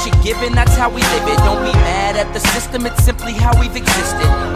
what you're given, that's how we live it. Don't be mad at the system, it's simply how we've existed.